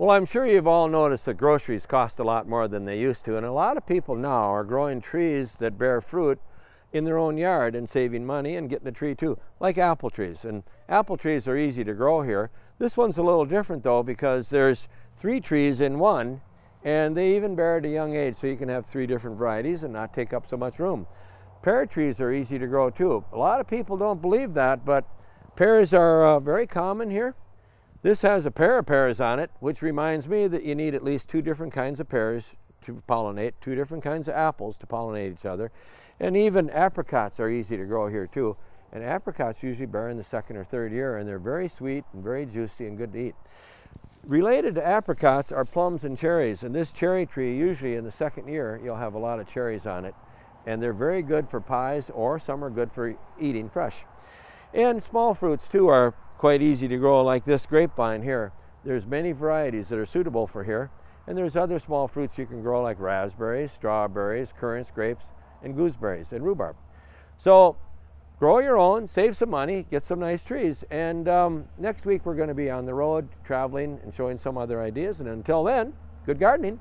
Well, I'm sure you've all noticed that groceries cost a lot more than they used to, and a lot of people now are growing trees that bear fruit in their own yard and saving money and getting a tree too, like apple trees. And apple trees are easy to grow here. This one's a little different though because there's three trees in one, and they even bear at a young age, so you can have three different varieties and not take up so much room. Pear trees are easy to grow too. A lot of people don't believe that, but pears are uh, very common here. This has a pair of pears on it, which reminds me that you need at least two different kinds of pears to pollinate, two different kinds of apples to pollinate each other. And even apricots are easy to grow here too. And apricots usually bear in the second or third year, and they're very sweet and very juicy and good to eat. Related to apricots are plums and cherries, and this cherry tree, usually in the second year, you'll have a lot of cherries on it. And they're very good for pies, or some are good for eating fresh. And small fruits too are quite easy to grow like this grapevine here. There's many varieties that are suitable for here. And there's other small fruits you can grow like raspberries, strawberries, currants, grapes, and gooseberries, and rhubarb. So grow your own, save some money, get some nice trees. And um, next week we're going to be on the road traveling and showing some other ideas. And until then, good gardening.